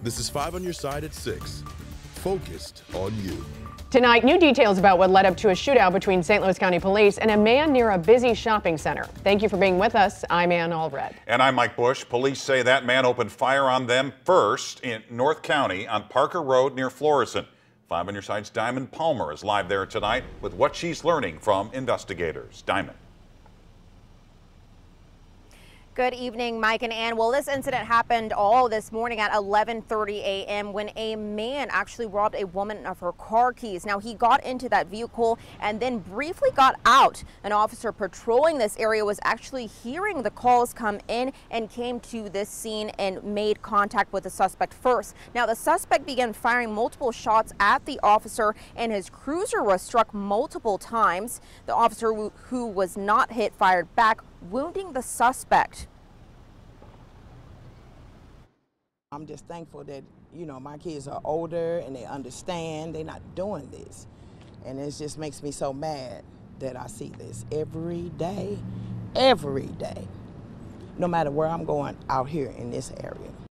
This is 5 on your side at 6. Focused on you. Tonight, new details about what led up to a shootout between St. Louis County Police and a man near a busy shopping center. Thank you for being with us. I'm Anne Allred. And I'm Mike Bush. Police say that man opened fire on them first in North County on Parker Road near Florissant. Five on your side's Diamond Palmer is live there tonight with what she's learning from investigators. Diamond. Good evening, Mike and Anne. Well, this incident happened all this morning at 11:30 a.m. when a man actually robbed a woman of her car keys. Now, he got into that vehicle and then briefly got out. An officer patrolling this area was actually hearing the calls come in and came to this scene and made contact with the suspect first. Now, the suspect began firing multiple shots at the officer and his cruiser was struck multiple times. The officer who was not hit fired back wounding the suspect. I'm just thankful that, you know, my kids are older and they understand they're not doing this. And it just makes me so mad that I see this every day, every day, no matter where I'm going out here in this area.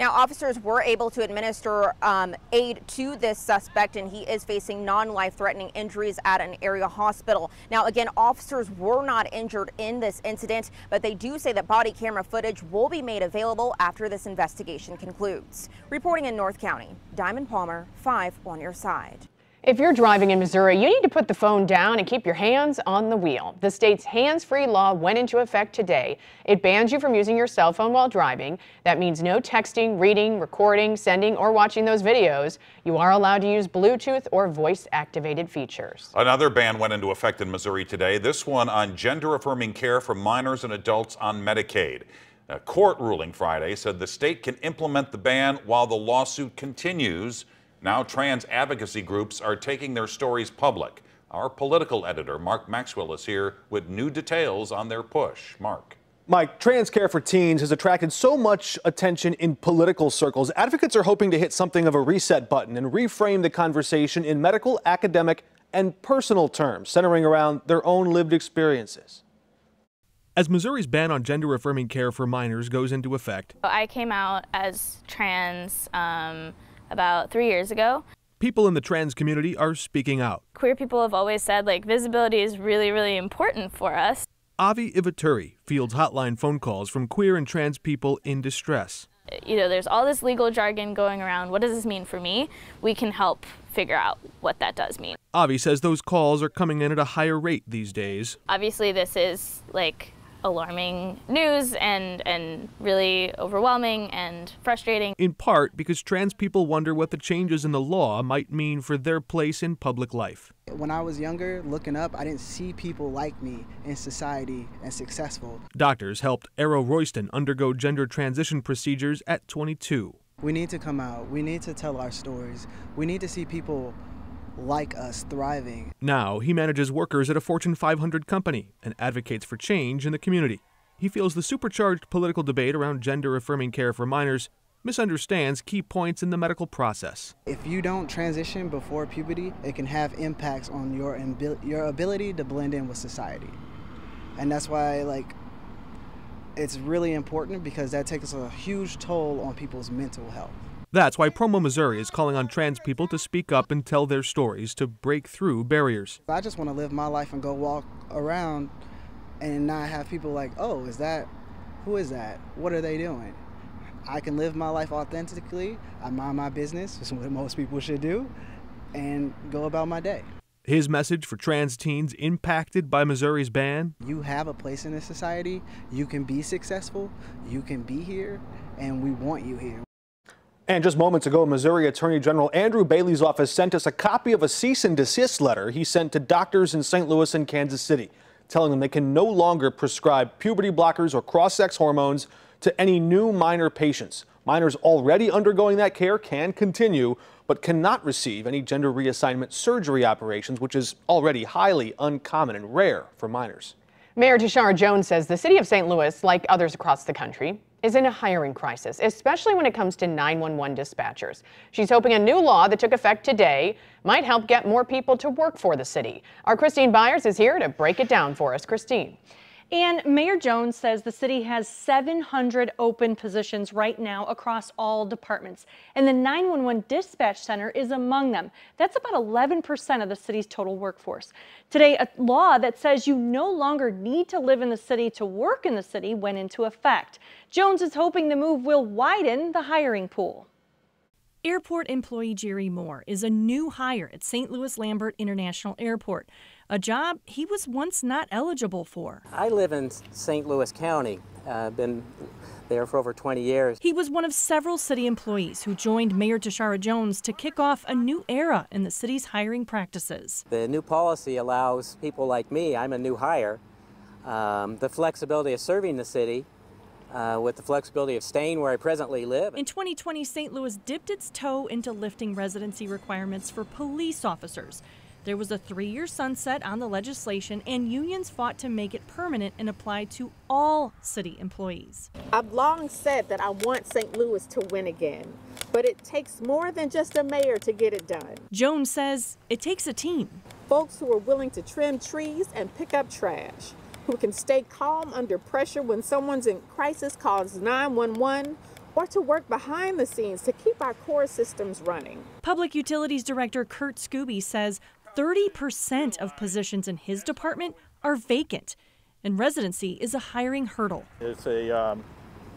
Now, officers were able to administer um, aid to this suspect, and he is facing non-life threatening injuries at an area hospital. Now, again, officers were not injured in this incident, but they do say that body camera footage will be made available after this investigation concludes. Reporting in North County, Diamond Palmer, 5 on your side. If you're driving in Missouri, you need to put the phone down and keep your hands on the wheel. The state's hands-free law went into effect today. It bans you from using your cell phone while driving. That means no texting, reading, recording, sending, or watching those videos. You are allowed to use Bluetooth or voice-activated features. Another ban went into effect in Missouri today, this one on gender-affirming care for minors and adults on Medicaid. A court ruling Friday said the state can implement the ban while the lawsuit continues. Now trans advocacy groups are taking their stories public. Our political editor, Mark Maxwell, is here with new details on their push. Mark. Mike, trans care for teens has attracted so much attention in political circles. Advocates are hoping to hit something of a reset button and reframe the conversation in medical, academic, and personal terms, centering around their own lived experiences. As Missouri's ban on gender affirming care for minors goes into effect, I came out as trans. Um, about three years ago. People in the trans community are speaking out. Queer people have always said like visibility is really, really important for us. Avi Ivaturi fields hotline phone calls from queer and trans people in distress. You know, there's all this legal jargon going around. What does this mean for me? We can help figure out what that does mean. Avi says those calls are coming in at a higher rate these days. Obviously, this is like alarming news and, and really overwhelming and frustrating. In part because trans people wonder what the changes in the law might mean for their place in public life. When I was younger, looking up, I didn't see people like me in society and successful. Doctors helped Arrow Royston undergo gender transition procedures at 22. We need to come out. We need to tell our stories. We need to see people like us thriving. Now, he manages workers at a Fortune 500 company and advocates for change in the community. He feels the supercharged political debate around gender affirming care for minors misunderstands key points in the medical process. If you don't transition before puberty, it can have impacts on your your ability to blend in with society. And that's why like it's really important because that takes a huge toll on people's mental health. That's why Promo Missouri is calling on trans people to speak up and tell their stories to break through barriers. I just want to live my life and go walk around and not have people like, oh, is that, who is that? What are they doing? I can live my life authentically. I mind my business, which is what most people should do, and go about my day. His message for trans teens impacted by Missouri's ban? You have a place in this society. You can be successful. You can be here, and we want you here. And just moments ago, Missouri Attorney General Andrew Bailey's office sent us a copy of a cease and desist letter he sent to doctors in St. Louis and Kansas City, telling them they can no longer prescribe puberty blockers or cross-sex hormones to any new minor patients. Minors already undergoing that care can continue, but cannot receive any gender reassignment surgery operations, which is already highly uncommon and rare for minors. Mayor Tishaura Jones says the city of St. Louis, like others across the country, is in a hiring crisis, especially when it comes to 911 dispatchers. She's hoping a new law that took effect today might help get more people to work for the city. Our Christine Byers is here to break it down for us. Christine. And Mayor Jones says the city has 700 open positions right now across all departments, and the 911 dispatch center is among them. That's about 11% of the city's total workforce. Today, a law that says you no longer need to live in the city to work in the city went into effect. Jones is hoping the move will widen the hiring pool. Airport employee Jerry Moore is a new hire at St. Louis Lambert International Airport, a job he was once not eligible for. I live in St. Louis County. I've been there for over 20 years. He was one of several city employees who joined Mayor Tishaura Jones to kick off a new era in the city's hiring practices. The new policy allows people like me, I'm a new hire, um, the flexibility of serving the city uh, with the flexibility of staying where I presently live. In 2020, St. Louis dipped its toe into lifting residency requirements for police officers. There was a three year sunset on the legislation, and unions fought to make it permanent and apply to all city employees. I've long said that I want St. Louis to win again, but it takes more than just a mayor to get it done. Jones says it takes a team. Folks who are willing to trim trees and pick up trash who can stay calm under pressure when someone's in crisis calls 911 or to work behind the scenes to keep our core systems running. Public Utilities Director Kurt Skouby says 30% of positions in his department are vacant, and residency is a hiring hurdle. It's a um,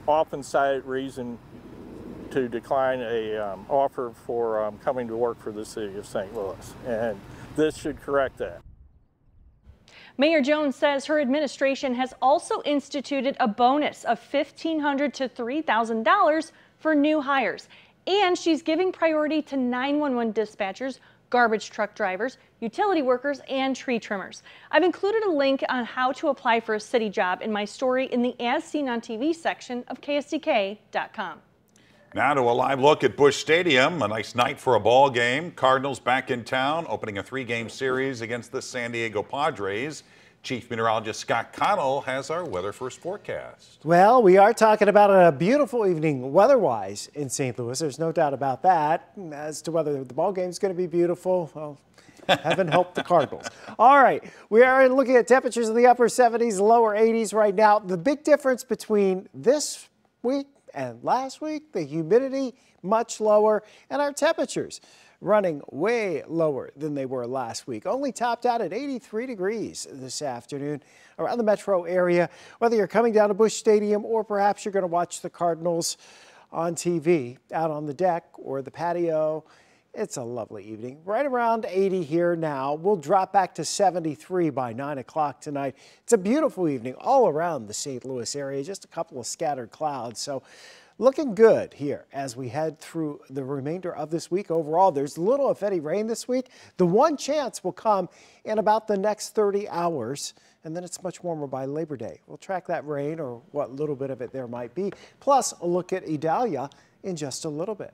often cited reason to decline a um, offer for um, coming to work for the city of St. Louis, and this should correct that. Mayor Jones says her administration has also instituted a bonus of $1,500 to $3,000 for new hires. And she's giving priority to 911 dispatchers, garbage truck drivers, utility workers, and tree trimmers. I've included a link on how to apply for a city job in my story in the As Seen on TV section of KSDK.com. Now to a live look at Busch Stadium. A nice night for a ball game. Cardinals back in town, opening a three-game series against the San Diego Padres. Chief Meteorologist Scott Connell has our weather first forecast. Well, we are talking about a beautiful evening weather-wise in St. Louis. There's no doubt about that. As to whether the ball game is going to be beautiful, well, heaven help the Cardinals. All right, we are looking at temperatures in the upper 70s, lower 80s right now. The big difference between this week and last week, the humidity much lower and our temperatures running way lower than they were last week. Only topped out at 83 degrees this afternoon around the metro area. Whether you're coming down to Busch Stadium or perhaps you're going to watch the Cardinals on TV out on the deck or the patio, it's a lovely evening. Right around 80 here now. We'll drop back to 73 by 9 o'clock tonight. It's a beautiful evening all around the St. Louis area, just a couple of scattered clouds. So looking good here as we head through the remainder of this week. Overall, there's little, if any, rain this week. The one chance will come in about the next 30 hours, and then it's much warmer by Labor Day. We'll track that rain or what little bit of it there might be, plus a look at Idalia in just a little bit.